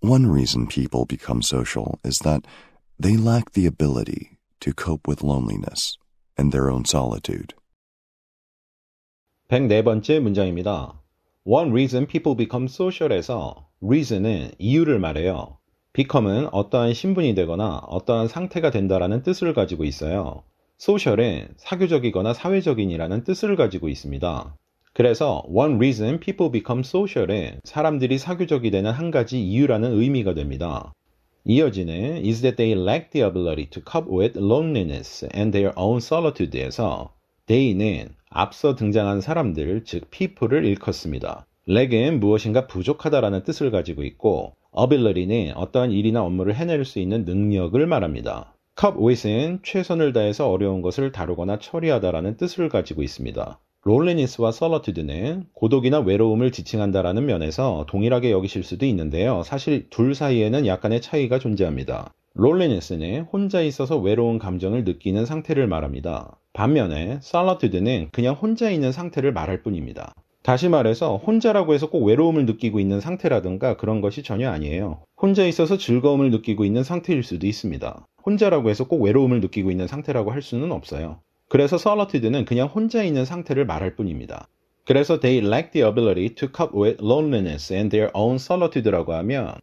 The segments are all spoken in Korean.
One reason people become social is that they lack the ability to cope with loneliness and their own solitude. 104번째 문장입니다. One reason people become social에서 reason은 이유를 말해요. become은 어떠한 신분이 되거나 어떠한 상태가 된다라는 뜻을 가지고 있어요. social은 사교적이거나 사회적인이라는 뜻을 가지고 있습니다. 그래서 one reason people become social은 사람들이 사교적이 되는 한 가지 이유라는 의미가 됩니다. 이어지는 is that they lack the ability to cope with loneliness and their own solitude에서 they는 앞서 등장한 사람들, 즉 people를 일컫습니다. lack은 무엇인가 부족하다라는 뜻을 가지고 있고 ability는 어떠한 일이나 업무를 해낼 수 있는 능력을 말합니다. cope with은 최선을 다해서 어려운 것을 다루거나 처리하다라는 뜻을 가지고 있습니다. Loneliness와 solitude는 고독이나 외로움을 지칭한다라는 면에서 동일하게 여기실 수도 있는데요. 사실 둘 사이에는 약간의 차이가 존재합니다. loneliness는 혼자 있어서 외로운 감정을 느끼는 상태를 말합니다. 반면에 solitude는 그냥 혼자 있는 상태를 말할 뿐입니다. 다시 말해서 혼자라고 해서 꼭 외로움을 느끼고 있는 상태라든가 그런 것이 전혀 아니에요. 혼자 있어서 즐거움을 느끼고 있는 상태일 수도 있습니다. 혼자라고 해서 꼭 외로움을 느끼고 있는 상태라고 할 수는 없어요. 그래서 solitude는 그냥 혼자 있는 상태를 말할 뿐입니다. 그래서 they lack the ability to cope with loneliness and their own solitude라고 하면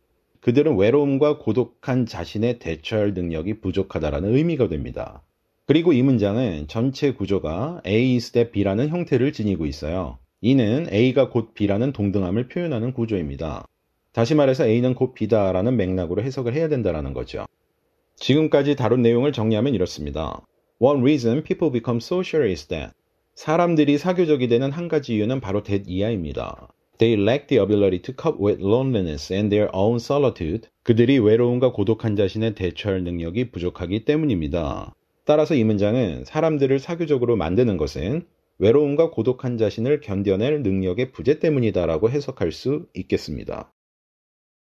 그들은 외로움과 고독한 자신의 대처할 능력이 부족하다라는 의미가 됩니다. 그리고 이 문장은 전체 구조가 A is B라는 형태를 지니고 있어요. 이는 A가 곧 B라는 동등함을 표현하는 구조입니다. 다시 말해서 A는 곧 B다라는 맥락으로 해석을 해야 된다는 거죠. 지금까지 다룬 내용을 정리하면 이렇습니다. One reason people become social is that 사람들이 사교적이 되는 한 가지 이유는 바로 that 이하입니다. They lack the ability to cope with loneliness and their own solitude. 그들이 외로움과 고독한 자신에 대처할 능력이 부족하기 때문입니다. 따라서 이 문장은 사람들을 사교적으로 만드는 것은 외로움과 고독한 자신을 견뎌낼 능력의 부재 때문이다라고 해석할 수 있겠습니다.